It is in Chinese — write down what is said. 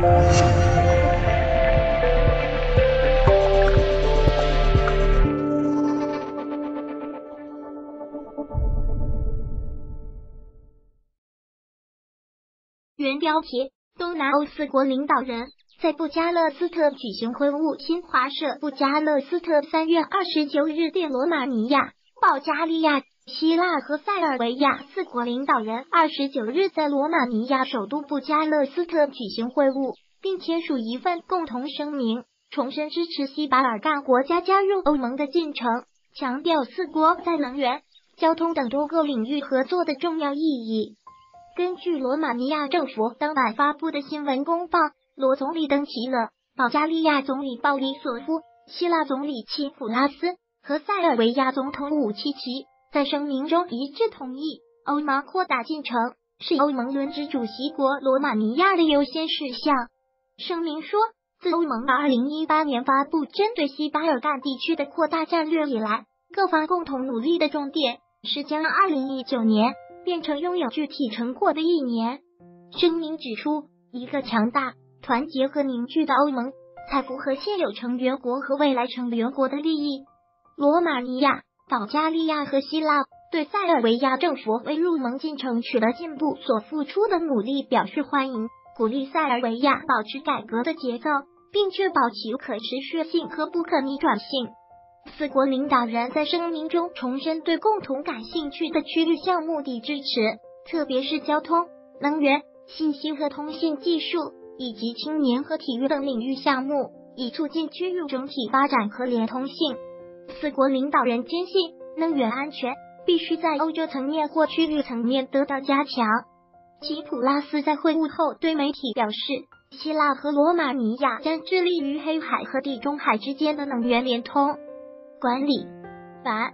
原标题：东南欧四国领导人在布加勒斯特举行会晤。新华社：布加勒斯特三月二十九日电罗马尼亚、保加利亚、希腊和塞尔维亚四国领导人二十九日在罗马尼亚首都布加勒斯特举行会晤，并签署一份共同声明，重申支持西巴尔干国家加入欧盟的进程，强调四国在能源、交通等多个领域合作的重要意义。根据罗马尼亚政府当晚发布的新闻公报，罗总理登齐了保加利亚总理鲍里索夫、希腊总理齐普拉斯和塞尔维亚总统武契奇在声明中一致同意，欧盟扩大进程是欧盟轮值主席国罗马尼亚的优先事项。声明说，自欧盟二零一八年发布针对西巴尔干地区的扩大战略以来，各方共同努力的重点是将二零一九年。变成拥有具体成果的一年。声明指出，一个强大、团结和凝聚的欧盟，才符合现有成员国和未来成员国的利益。罗马尼亚、保加利亚和希腊对塞尔维亚政府为入盟进程取得进步所付出的努力表示欢迎，鼓励塞尔维亚保持改革的节奏，并确保其可持续性和不可逆转性。四国领导人在声明中重申对共同感兴趣的区域项目的支持，特别是交通、能源、信息和通信技术以及青年和体育等领域项目，以促进区域整体发展和连通性。四国领导人坚信，能源安全必须在欧洲层面或区域层面得到加强。齐普拉斯在会晤后对媒体表示，希腊和罗马尼亚将致力于黑海和地中海之间的能源联通。管理，完